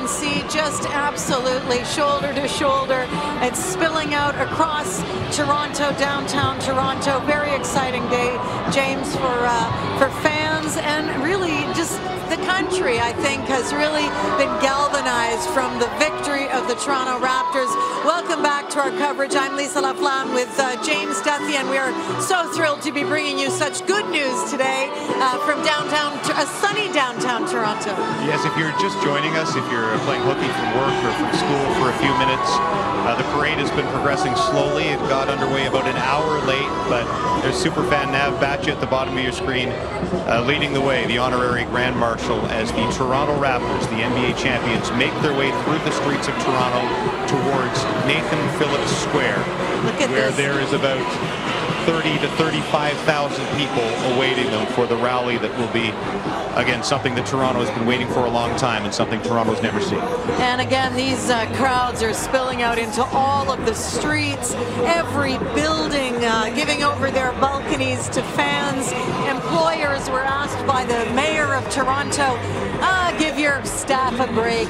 can see just absolutely shoulder to shoulder. It's spilling out across Toronto, downtown Toronto. Very exciting day, James, for uh, for fans and really just country, I think, has really been galvanized from the victory of the Toronto Raptors. Welcome back to our coverage. I'm Lisa LaFlamme with uh, James Duthie, and we are so thrilled to be bringing you such good news today uh, from downtown, a sunny downtown Toronto. Yes, if you're just joining us, if you're playing hooky from work or from school for a few minutes, uh, the parade has been progressing slowly. It got underway about an hour late, but there's Superfan Nav Bhatia at the bottom of your screen uh, leading the way, the honorary Grand Marshal As the Toronto Raptors, the NBA champions, make their way through the streets of Toronto towards Nathan Phillips Square, where this. there is about 30 to 35,000 people awaiting them for the rally that will be, again, something that Toronto has been waiting for a long time and something Toronto's never seen. And again, these uh, crowds are spilling out into all of the streets, every building uh, giving over their balconies to fans. Employers were asked by the mayor of Toronto, ah, give your staff a break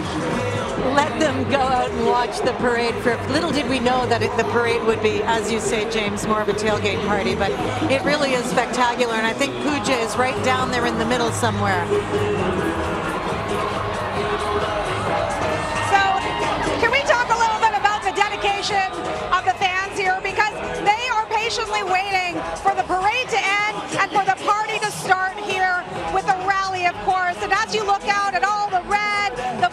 let them go out and watch the parade. For little did we know that it, the parade would be, as you say, James, more of a tailgate party. But it really is spectacular, and I think Puja is right down there in the middle somewhere. So, can we talk a little bit about the dedication of the fans here? Because they are patiently waiting for the parade to end and for the party to start here with the rally, of course. And as you look out at all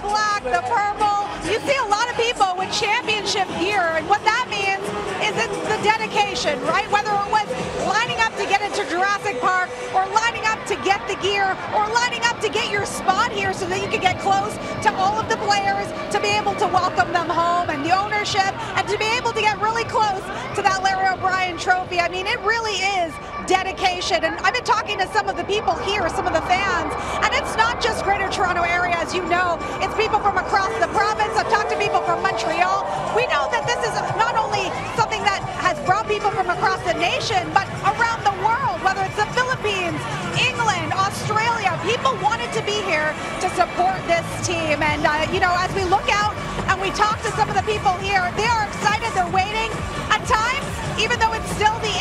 black, the purple, you see a lot of people with championship gear. And what that means is it's the dedication, right? Whether it was lining up to get into Jurassic Park or lining up to get the gear or lining up to get your spot here so that you can get close to all of the players to be able to welcome them home and the ownership and to be able to get really close to that Larry O'Brien trophy. I mean, it really is dedication. And I've been talking to some of the people here, some of the fans, and it's not just Greater Toronto area, as you know. It's people from across the province. I've talked to people from Montreal. We know that this is not only something that has brought people from across the nation, but around the world, whether it's the Philippines, England, Australia. People wanted to be here to support this team. And, uh, you know, as we look out and we talk to some of the people here, they are excited. They're waiting. At times, even though it's still the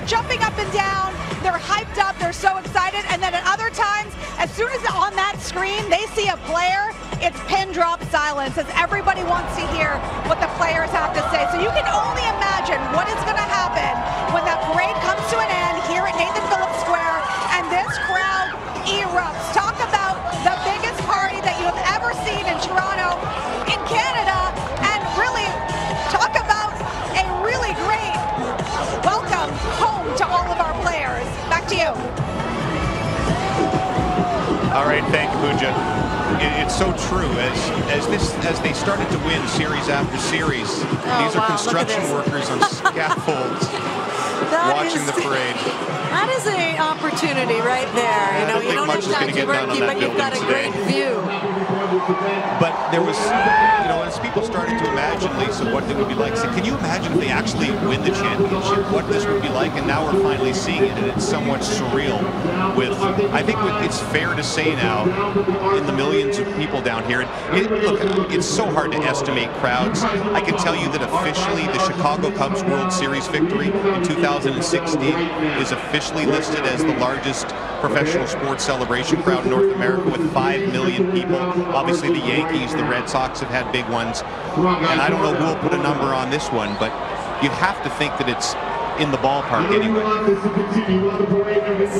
They're jumping up and down. They're hyped up. They're so excited. And then at other times, as soon as on that screen they see a player, it's pin drop silence as everybody wants to hear what the players have to say. So you can only imagine what is going to happen when that parade comes to an end here at Nathan Phillips Square and this crowd erupts. Talk about the biggest party that you have ever seen in Toronto, to you. All right, thank you. It, it's so true. As as this as they started to win series after series, Oh, these are wow, construction workers on scaffolds watching is- the parade. That is an opportunity right there. You know, don't you think don't much have is time to get work, but you've got a building great view. But there was, you know, as people started to imagine, Lisa, what it would be like. Can you imagine if they actually win the championship? What this would be like? And now we're finally seeing it, and it's somewhat surreal. With, I think it's fair to say now, in the millions of people down here, it, look, it's so hard to estimate crowds. I can tell you that officially, the Chicago Cubs World Series victory in 2016 is officially listed as the largest professional sports celebration crowd in North America with 5 million people. Obviously, the Yankees, the Red Sox have had big ones. And I don't know who will put a number on this one, but you have to think that it's in the ballpark anyway.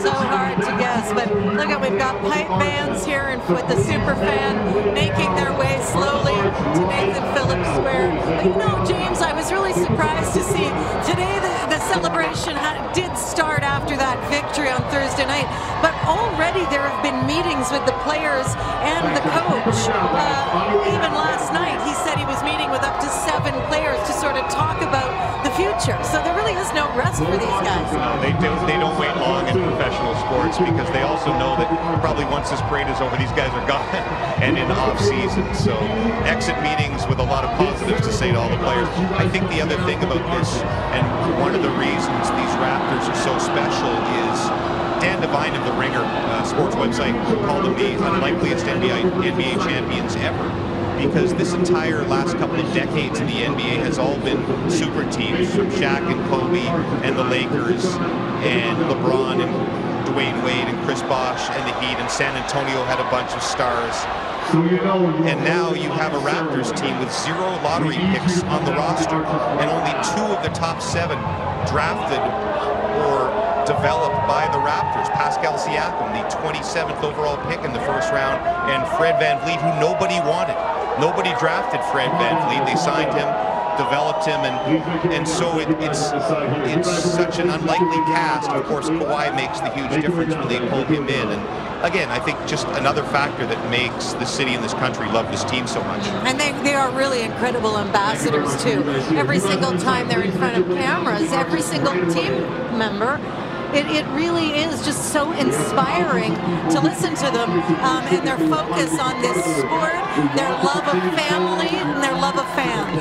So hard to guess, but look at we've got pipe bands here and with the super fan making their way slowly to Nathan Phillips Square. But you know, James, I was really surprised to see today the, the celebration did start after that victory on Thursday night, but already there have been meetings with the players and the coach. Uh, even last night, he said he was meeting with up to seven players to sort of talk about the future. So there really is no rest for these guys. No, they don't, they don't wait long in professional sports because they also know that probably once this parade is over, these guys are gone and in off season. So exit meetings with a lot of positives to say to all the players. I think the other thing about this, and one of the reasons these Raptors are so special is Dan Devine of the Ringer uh, sports website called them the unlikeliest NBA, NBA champions ever because this entire last couple of decades in the NBA has all been super teams from Shaq and Kobe and the Lakers and LeBron and Dwyane Wade and Chris Bosh and the Heat and San Antonio had a bunch of stars. And now you have a Raptors team with zero lottery picks on the roster and only two of the top seven drafted developed by the Raptors. Pascal Siakam, the 27th overall pick in the first round, and Fred VanVleet, who nobody wanted. Nobody drafted Fred VanVleet. They signed him developed him, and and so it, it's it's such an unlikely cast. Of course, Kawhi makes the huge difference when they pull him in, and again, I think just another factor that makes the city and this country love this team so much. And they, they are really incredible ambassadors too. Every single time they're in front of cameras, every single team member it, it really is just so inspiring to listen to them um, and their focus on this sport, their love of family, and their love of fans.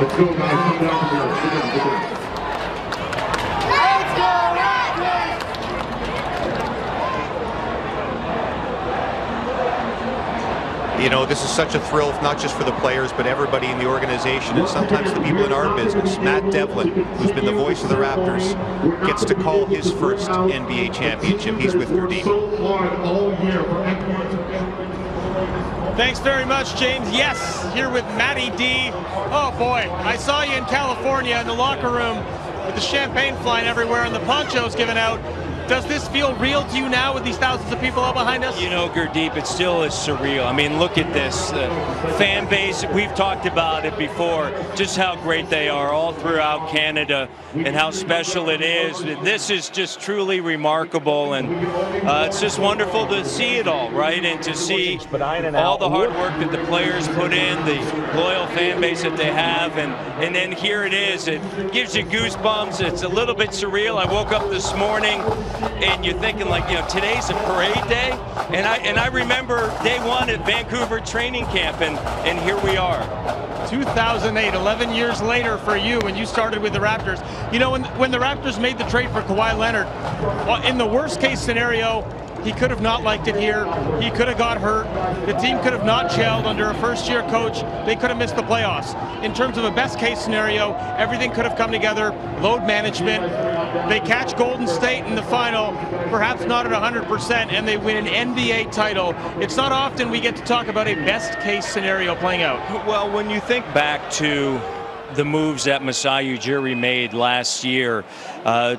Let's go, guys. You know, this is such a thrill, not just for the players, but everybody in the organization and sometimes the people in our business. Matt Devlin, who's been the voice of the Raptors, gets to call his first NBA championship. He's with Gurdeep. Thanks very much, James. Yes, here with Matty D. Oh boy, I saw you in California in the locker room with the champagne flying everywhere and the ponchos given out. Does this feel real to you now with these thousands of people all behind us? You know, Gurdeep, it still is surreal. I mean, look at this. The fan base, we've talked about it before, just how great they are all throughout Canada and how special it is. This is just truly remarkable, and uh, it's just wonderful to see it all, right? And to see all the hard work that the players put in, the loyal fan base that they have, and, and then here it is. It gives you goosebumps. It's a little bit surreal. I woke up this morning and you're thinking like, you know, today's a parade day, and I and I remember day one at Vancouver training camp, and and here we are. 2008, 11 years later for you when you started with the Raptors. You know, when, when the Raptors made the trade for Kawhi Leonard, in the worst case scenario, he could have not liked it here. He could have got hurt. The team could have not gelled under a first-year coach. They could have missed the playoffs. In terms of a best-case scenario, everything could have come together. Load management. They catch Golden State in the final, perhaps not at 100%, and they win an NBA title. It's not often we get to talk about a best-case scenario playing out. Well, when you think back to the moves that Masai Ujiri made last year, uh,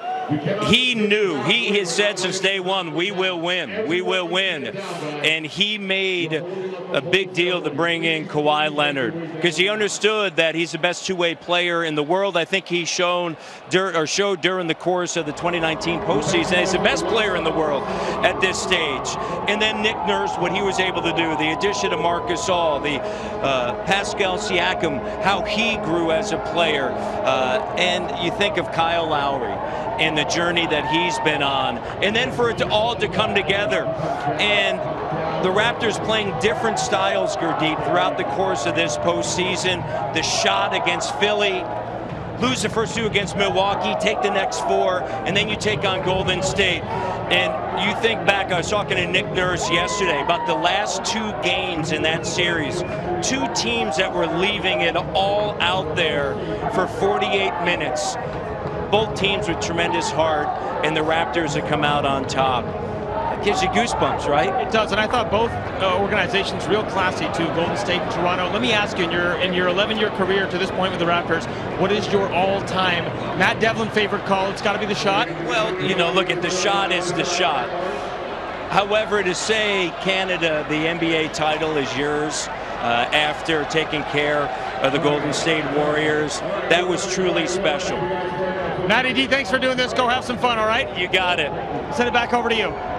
he knew, he has said since day one, we will win, we will win. And he made a big deal to bring in Kawhi Leonard because he understood that he's the best two-way player in the world. I think he's shown or showed during the course of the 2019 postseason he's the best player in the world at this stage. And then Nick Nurse, what he was able to do, the addition of Marc Gasol, the uh, Pascal Siakam, how he grew as a player. Uh, and you think of Kyle Lowry and the journey that he's been on. And then for it to all to come together. And the Raptors playing different styles, Gurdeep, throughout the course of this postseason. The shot against Philly, lose the first two against Milwaukee, take the next four, and then you take on Golden State. And you think back, I was talking to Nick Nurse yesterday about the last two games in that series. Two teams that were leaving it all out there for 48 minutes both teams with tremendous heart, and the Raptors have come out on top. Gives you goosebumps, right? It does, and I thought both uh, organizations real classy too, Golden State and Toronto. Let me ask you, in your in your 11-year career to this point with the Raptors, what is your all-time Matt Devlin favorite call? It's got to be the shot. Well, you know, look at the shot is the shot. However, to say Canada, the NBA title is yours uh, after taking care of the Golden State Warriors, that was truly special. Matty D, thanks for doing this. Go have some fun, all right? You got it. Send it back over to you.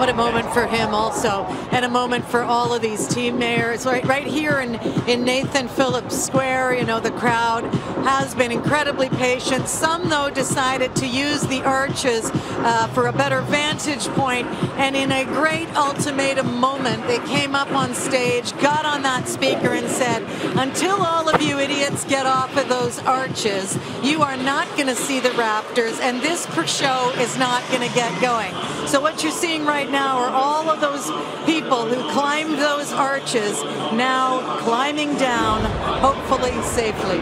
what a moment for him also, and a moment for all of these team mayors. Right, right here in, in Nathan Phillips Square, you know, the crowd has been incredibly patient. Some, though, decided to use the arches uh, for a better vantage point, and in a great ultimatum moment, they came up on stage, got on that speaker, and said, until all of you idiots get off of those arches, you are not going to see the Raptors, and this show is not going to get going. So what you're seeing right now are all of those people who climbed those arches now climbing down, hopefully safely.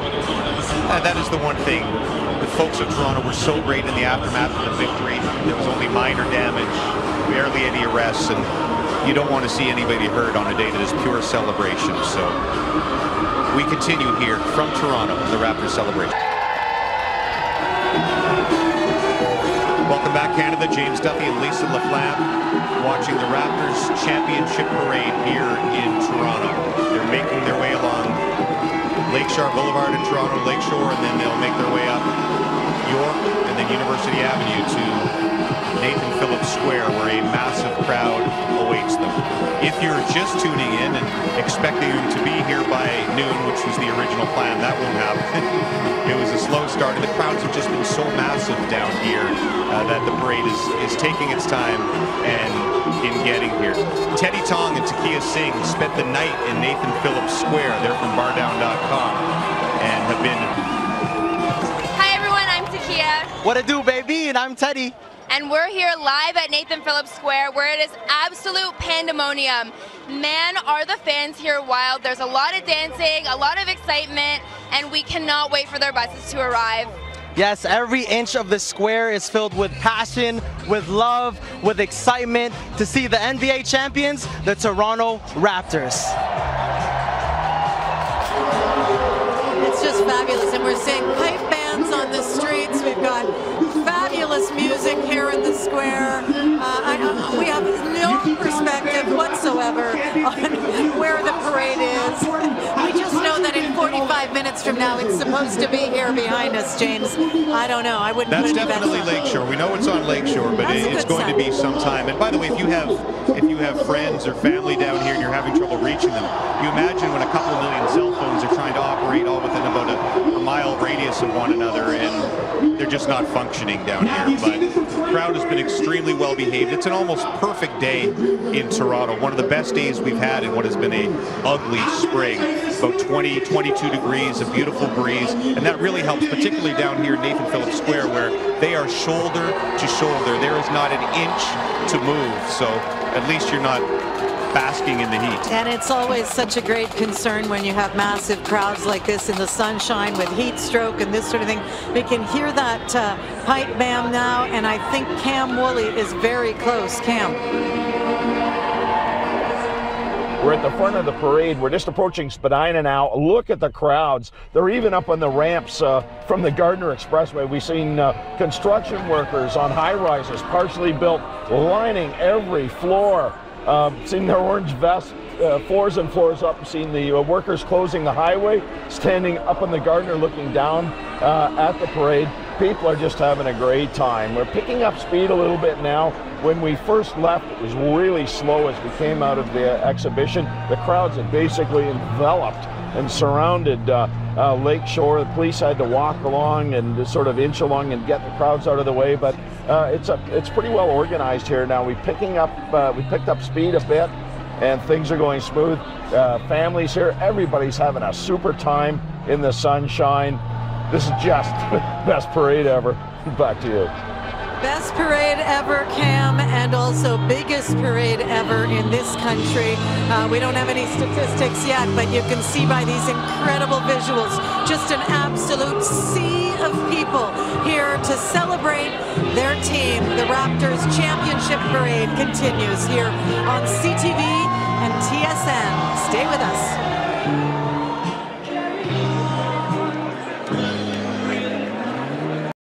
Uh, that is the one thing. The folks of Toronto were so great in the aftermath of the victory. There was only minor damage, barely any arrests, and you don't want to see anybody hurt on a day that is pure celebration. So we continue here from Toronto, the Raptors celebration. Canada. James Duthie and Lisa LaFlamme watching the Raptors Championship Parade here in Toronto. They're making their way along Lakeshore Boulevard in Toronto, Lakeshore, and then they'll make their way up York and then University Avenue to Nathan Phillips Square, where a massive crowd awaits them. If you're just tuning in and expecting them to be here by noon, which was the original plan, that won't happen. it was a slow start, and the crowds have just been so massive down here uh, that the parade is, is taking its time and in getting here. Teddy Tong and Takia Singh spent the night in Nathan Phillips Square. They're from bardown.com and have been Hi everyone, I'm Takia. What it do, baby? And I'm Teddy. And we're here live at Nathan Phillips Square where it is absolute pandemonium. Man, are the fans here wild. There's a lot of dancing, a lot of excitement, and we cannot wait for their buses to arrive. Yes, every inch of the square is filled with passion, with love, with excitement to see the NBA champions, the Toronto Raptors. It's just fabulous, and we're seeing pipe bands on the streets. We've got fabulous music here in the square. No perspective whatsoever on where the parade is. We just know that in 45 minutes from now, it's supposed to be here behind us, James. I don't know. I wouldn't That's definitely. Lakeshore. We know it's on Lakeshore, but it, it's going to be sign. some time. And by the way, if you have if you have friends or family down here and you're having trouble reaching them, you imagine when a couple million cell phones are trying to operate all within about a, a mile radius of one another, and they're just not functioning down here. But crowd has been extremely well behaved. It's an almost perfect day in Toronto. One of the best days we've had in what has been a ugly spring. About 20, 22 degrees, a beautiful breeze, and that really helps, particularly down here in Nathan Phillips Square, where they are shoulder to shoulder. There is not an inch to move, so at least you're not basking in the heat. And it's always such a great concern when you have massive crowds like this in the sunshine with heat stroke and this sort of thing. We can hear that uh, pipe bam now, and I think Cam Woolley is very close. Cam. We're at the front of the parade. We're just approaching Spadina now. Look at the crowds. They're even up on the ramps uh, from the Gardiner Expressway. We've seen uh, construction workers on high rises, partially built, lining every floor. Um, seen their orange vests, uh, floors and floors up. Seen the uh, workers closing the highway, standing up on the Gardiner looking down uh, at the parade. People are just having a great time. We're picking up speed a little bit now. When we first left, it was really slow as we came out of the exhibition. The crowds had basically enveloped and surrounded uh, Lake Shore. The police had to walk along and sort of inch along and get the crowds out of the way. But uh, it's a, it's pretty well organized here now. We picking up uh, we picked up speed a bit, and things are going smooth. Uh, families here, everybody's having a super time in the sunshine. This is just best parade ever. Back to you. Best parade ever, Cam, also biggest parade ever in this country. Uh, we don't have any statistics yet, but you can see by these incredible visuals just an absolute sea of people here to celebrate their team. The Raptors championship parade continues here on CTV and TSN. Stay with us.